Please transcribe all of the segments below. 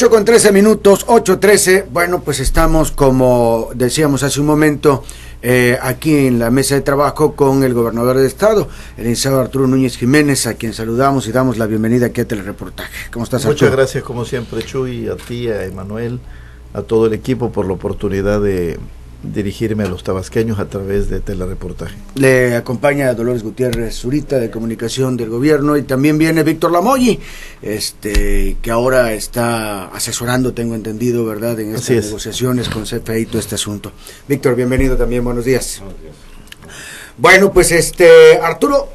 8 con 13 minutos, 8.13. Bueno, pues estamos, como decíamos hace un momento, eh, aquí en la mesa de trabajo con el gobernador de Estado, el licenciado Arturo Núñez Jiménez, a quien saludamos y damos la bienvenida aquí a Telereportaje. ¿Cómo estás, Muchas gracias, como siempre, Chuy, a ti, a Emanuel, a todo el equipo por la oportunidad de dirigirme a los tabasqueños a través de telereportaje. Le acompaña Dolores Gutiérrez Zurita de Comunicación del Gobierno y también viene Víctor Lamoyi, este, que ahora está asesorando, tengo entendido, ¿verdad?, en estas negociaciones con CFE y todo este asunto. Víctor, bienvenido también, buenos días. buenos días. Bueno, pues este, Arturo,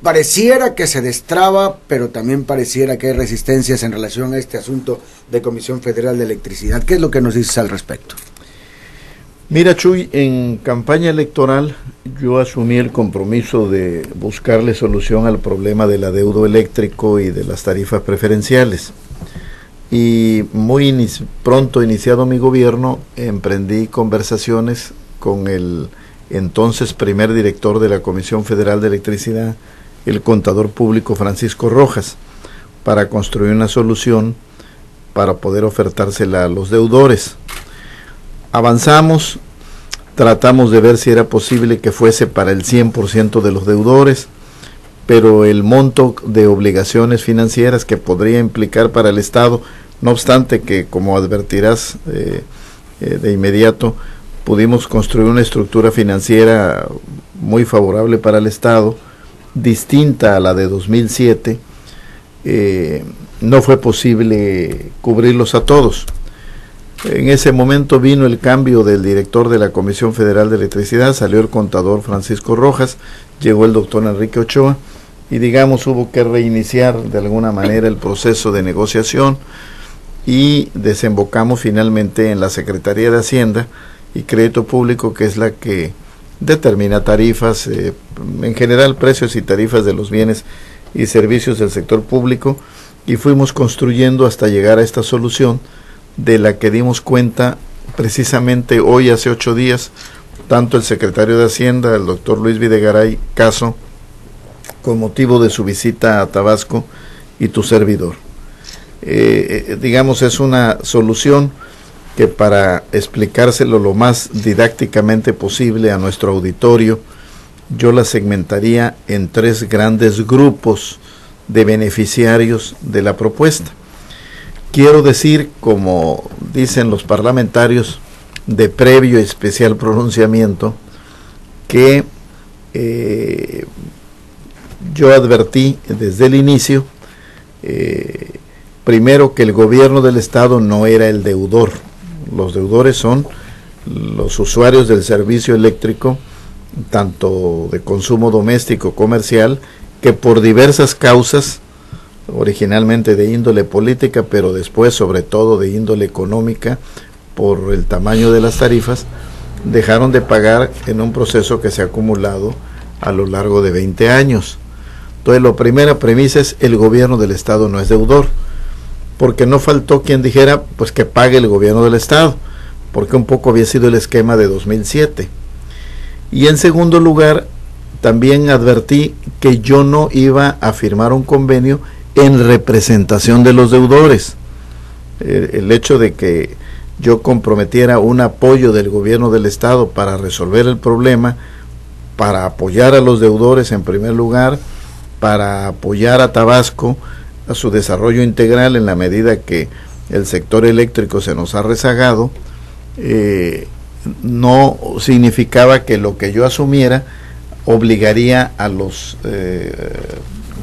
pareciera que se destraba, pero también pareciera que hay resistencias en relación a este asunto de Comisión Federal de Electricidad. ¿Qué es lo que nos dices al respecto? Mira, Chuy, en campaña electoral yo asumí el compromiso de buscarle solución al problema del adeudo eléctrico y de las tarifas preferenciales. Y muy pronto iniciado mi gobierno, emprendí conversaciones con el entonces primer director de la Comisión Federal de Electricidad, el contador público Francisco Rojas, para construir una solución para poder ofertársela a los deudores avanzamos, tratamos de ver si era posible que fuese para el 100% de los deudores, pero el monto de obligaciones financieras que podría implicar para el Estado, no obstante que, como advertirás eh, eh, de inmediato, pudimos construir una estructura financiera muy favorable para el Estado, distinta a la de 2007, eh, no fue posible cubrirlos a todos. En ese momento vino el cambio del director de la Comisión Federal de Electricidad, salió el contador Francisco Rojas, llegó el doctor Enrique Ochoa y digamos hubo que reiniciar de alguna manera el proceso de negociación y desembocamos finalmente en la Secretaría de Hacienda y Crédito Público, que es la que determina tarifas, eh, en general precios y tarifas de los bienes y servicios del sector público y fuimos construyendo hasta llegar a esta solución de la que dimos cuenta precisamente hoy, hace ocho días, tanto el secretario de Hacienda, el doctor Luis Videgaray Caso, con motivo de su visita a Tabasco y tu servidor. Eh, eh, digamos, es una solución que para explicárselo lo más didácticamente posible a nuestro auditorio, yo la segmentaría en tres grandes grupos de beneficiarios de la propuesta. Quiero decir, como dicen los parlamentarios de previo especial pronunciamiento, que eh, yo advertí desde el inicio, eh, primero que el gobierno del Estado no era el deudor, los deudores son los usuarios del servicio eléctrico, tanto de consumo doméstico, comercial, que por diversas causas originalmente de índole política, pero después sobre todo de índole económica por el tamaño de las tarifas, dejaron de pagar en un proceso que se ha acumulado a lo largo de 20 años. Entonces, la primera premisa es el gobierno del Estado no es deudor, porque no faltó quien dijera pues que pague el gobierno del Estado, porque un poco había sido el esquema de 2007. Y en segundo lugar, también advertí que yo no iba a firmar un convenio en representación de los deudores. El, hecho de que yo comprometiera un apoyo del gobierno del Estado para resolver el problema, para apoyar a los deudores en primer lugar, para apoyar a Tabasco a su desarrollo integral en la medida que el sector eléctrico se nos ha rezagado, eh, no significaba que lo que yo asumiera obligaría a los eh,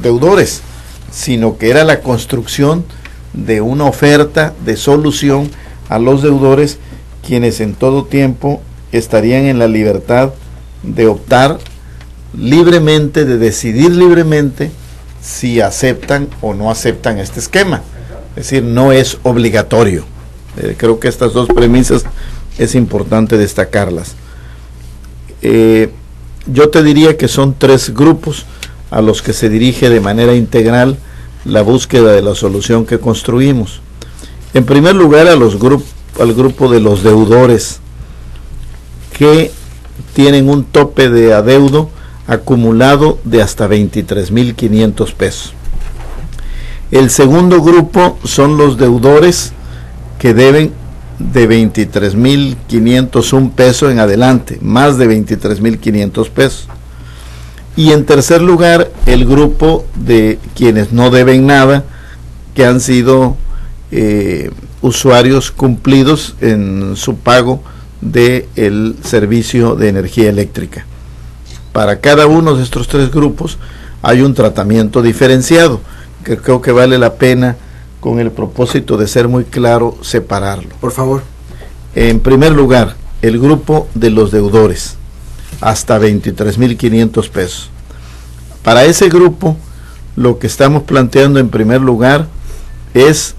deudores sino que era la construcción de una oferta de solución a los deudores quienes en todo tiempo estarían en la libertad de optar libremente, de decidir libremente si aceptan o no aceptan este esquema. Es decir, no es obligatorio. Eh, creo que estas dos premisas es importante destacarlas. Eh, yo te diría que son tres grupos a los que se dirige de manera integral la búsqueda de la solución que construimos. En primer lugar, a los al grupo de los deudores que tienen un tope de adeudo acumulado de hasta 23.500 pesos. El segundo grupo son los deudores que deben de 23.501 pesos en adelante, más de 23.500 pesos. Y en tercer lugar, el grupo de quienes no deben nada, que han sido eh, usuarios cumplidos en su pago del el servicio de energía eléctrica. Para cada uno de estos tres grupos hay un tratamiento diferenciado, que creo que vale la pena, con el propósito de ser muy claro, separarlo. Por favor. En primer lugar, el grupo de los deudores, hasta 23.500 pesos. Para ese grupo, lo que estamos planteando en primer lugar es,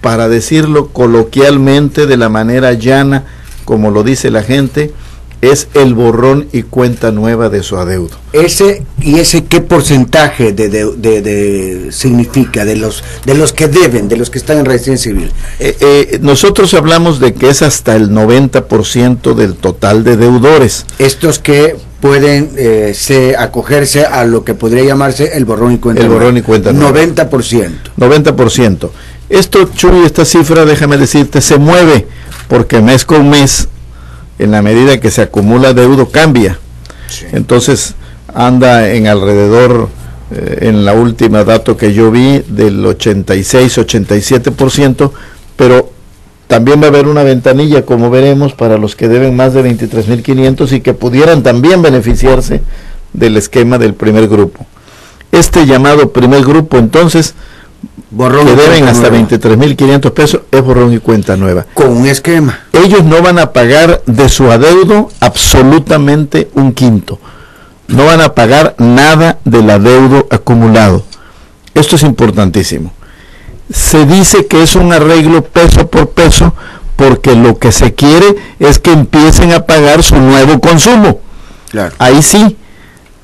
para decirlo coloquialmente, de la manera llana, como lo dice la gente, es el borrón y cuenta nueva de su adeudo. Ese y ese qué porcentaje de, de, significa de los de los que deben, de los que están en residencia civil. Eh, eh, nosotros hablamos de que es hasta el 90% del total de deudores. Estos que pueden eh, se, acogerse a lo que podría llamarse el borrón y cuenta. El borrón y cuenta. 90%. 90%. Esto, Chuy, esta cifra, déjame decirte, se mueve porque mes con mes en la medida que se acumula deudo, cambia. Entonces anda en alrededor, eh, en la última dato que yo vi, del 86-87%, pero también va a haber una ventanilla, como veremos, para los que deben más de 23.500 y que pudieran también beneficiarse del esquema del primer grupo. Este llamado primer grupo, entonces, borrón que deben hasta 23.500 pesos es borrón y cuenta nueva. Con un esquema. Ellos no van a pagar de su adeudo absolutamente un quinto. No van a pagar nada del adeudo acumulado. Esto es importantísimo. Se dice que es un arreglo peso por peso porque lo que se quiere es que empiecen a pagar su nuevo consumo. Ahí sí,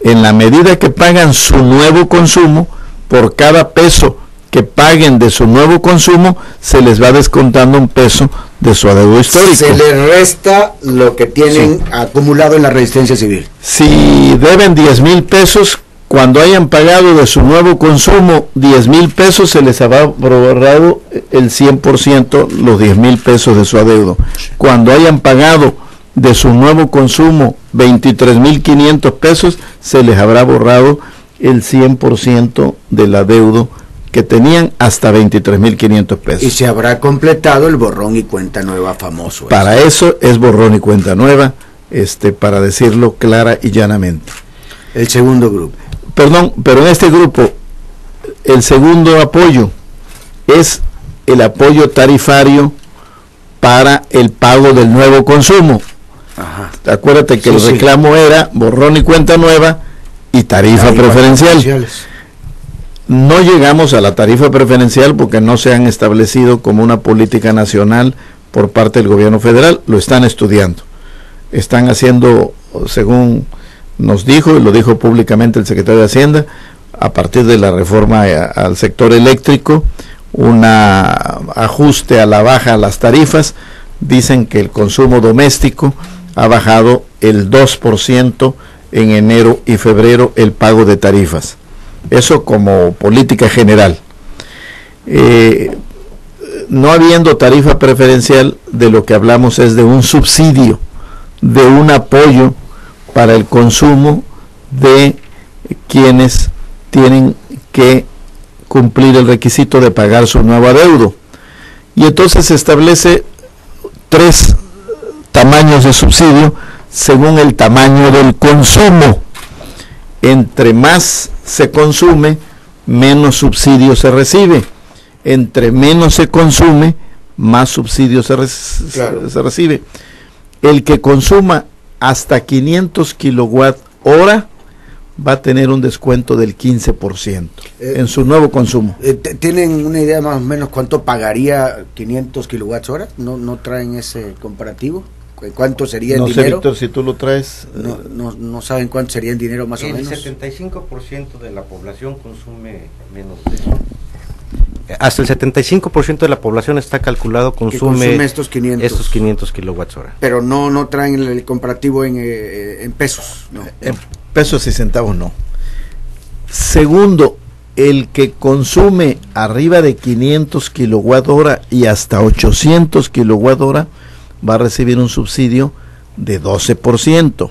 en la medida que pagan su nuevo consumo, por cada peso que paguen de su nuevo consumo, se les va descontando un peso de su adeudo histórico. Se les resta lo que tienen acumulado en la resistencia civil. Si deben 10 mil pesos, cuando hayan pagado de su nuevo consumo 10 mil pesos, se les habrá borrado el 100%, los 10 mil pesos de su adeudo. Cuando hayan pagado de su nuevo consumo 23 mil 500 pesos, se les habrá borrado el 100% del adeudo que tenían hasta 23.500 pesos. Y se habrá completado el borrón y cuenta nueva famoso. Para eso es borrón y cuenta nueva, este, para decirlo clara y llanamente. El segundo grupo. Perdón, pero en este grupo, el segundo apoyo es el apoyo tarifario para el pago del nuevo consumo. Ajá. Acuérdate que el reclamo era borrón y cuenta nueva y tarifa preferencial. No llegamos a la tarifa preferencial porque no se han establecido como una política nacional por parte del gobierno federal, lo están estudiando. Están haciendo, según nos dijo y lo dijo públicamente el secretario de Hacienda, a partir de la reforma al sector eléctrico, un ajuste a la baja a las tarifas. Dicen que el consumo doméstico ha bajado el 2% en enero y febrero el pago de tarifas. Eso como política general. Eh, no habiendo tarifa preferencial, de lo que hablamos es de un subsidio, de un apoyo para el consumo de quienes tienen que cumplir el requisito de pagar su nuevo adeudo. Y entonces se establece tres tamaños de subsidio según el tamaño del consumo. Entre más se consume, menos subsidio se recibe. Entre menos se consume, más subsidio se, se recibe. El que consuma hasta 500 kilowatt hora va a tener un descuento del 15% eh, en su nuevo consumo. Eh, ¿Tienen una idea más o menos cuánto pagaría 500 kilowatts hora? ¿No, no traen ese comparativo? ¿Cuánto sería el dinero? Víctor, si tú lo traes. No, no, no, saben cuánto sería el dinero más o menos. El 75% de la población consume menos de eso. Hasta el 75% de la población está calculado consume, estos 500 estos 500 kilowatts hora. Pero no no traen el, comparativo en, eh, en pesos, no. En pesos y centavos no. Segundo, el que consume arriba de 500 kilowatt hora y hasta 800 kilowatt hora va a recibir un subsidio de 12%.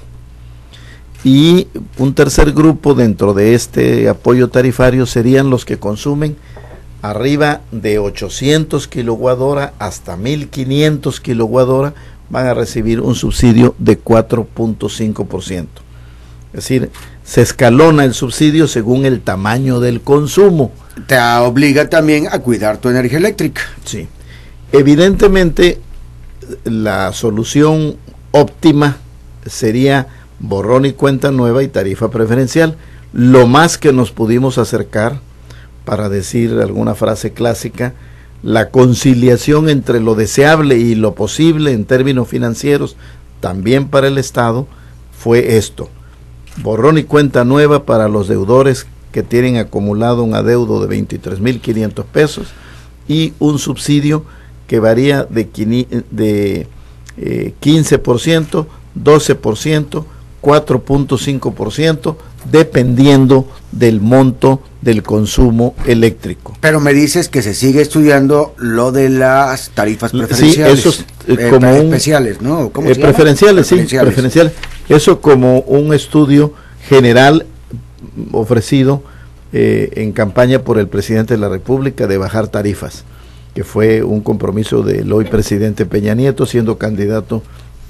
Y un tercer grupo dentro de este apoyo tarifario serían los que consumen arriba de 800 kilowatt hora hasta 1500 kilowatt hora van a recibir un subsidio de 4.5%. Es decir, se escalona el subsidio según el tamaño del consumo. Te obliga también a cuidar tu energía eléctrica. Sí. Evidentemente, la solución óptima sería borrón y cuenta nueva y tarifa preferencial. Lo más que nos pudimos acercar, para decir alguna frase clásica, la conciliación entre lo deseable y lo posible en términos financieros, también para el Estado, fue esto borrón y cuenta nueva para los deudores que tienen acumulado un adeudo de 23.500 pesos y un subsidio que varía de, de 15%, 12%, 4.5%, dependiendo del monto del consumo eléctrico. Pero me dices que se sigue estudiando lo de las tarifas preferenciales. Sí, eso eh, eh, como especiales, ¿no? Eh, preferenciales, sí, preferenciales. Eso como un estudio general ofrecido en campaña por el presidente de la República de bajar tarifas, que fue un compromiso del hoy presidente Peña Nieto siendo candidato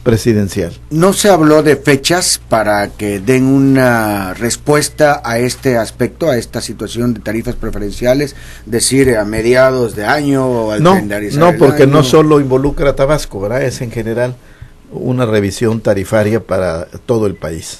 presidencial. ¿No se habló de fechas para que den una respuesta a este aspecto, a esta situación de tarifas preferenciales? Decir a mediados de año o al No, no porque no solo involucra a Tabasco, ¿verdad? Es en general una revisión tarifaria para todo el país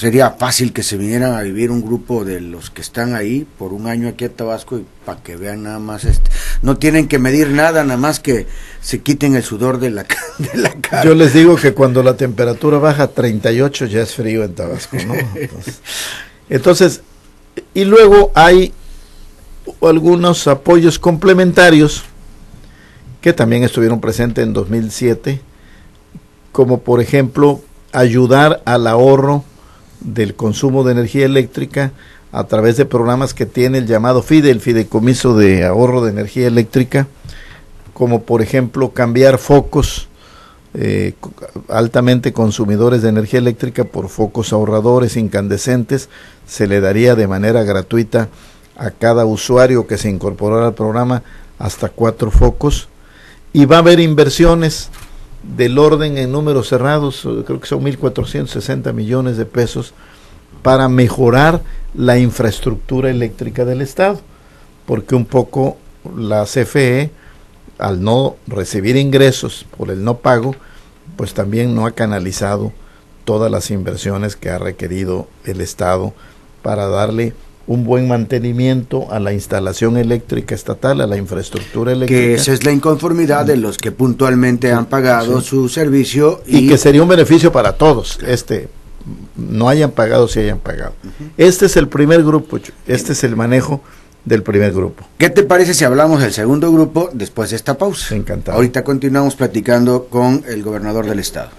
sería fácil que se vinieran a vivir un grupo de los que están ahí por un año aquí a Tabasco y para que vean nada más este. No tienen que medir nada, nada más que se quiten el sudor de la, de la cara. Yo les digo que cuando la temperatura baja a 38 ya es frío en Tabasco, ¿no? entonces, y luego hay algunos apoyos complementarios que también estuvieron presentes en 2007, como por ejemplo ayudar al ahorro del consumo de energía eléctrica a través de programas que tiene el llamado FIDE, el Fideicomiso de Ahorro de Energía Eléctrica, como por ejemplo cambiar focos eh, altamente consumidores de energía eléctrica por focos ahorradores incandescentes, se le daría de manera gratuita a cada usuario que se incorporara al programa hasta cuatro focos. Y va a haber inversiones del orden en números cerrados, creo que son 1.460 millones de pesos, para mejorar la infraestructura eléctrica del Estado, porque un poco la CFE, al no recibir ingresos por el no pago, pues también no ha canalizado todas las inversiones que ha requerido el Estado para darle un buen mantenimiento a la instalación eléctrica estatal, a la infraestructura eléctrica. Que esa es la inconformidad de los que puntualmente han pagado su servicio. Y, que sería un beneficio para todos, este no hayan pagado si hayan pagado. Este es el primer grupo, este es el manejo del primer grupo. ¿Qué te parece si hablamos del segundo grupo después de esta pausa? Encantado. Ahorita continuamos platicando con el gobernador del estado.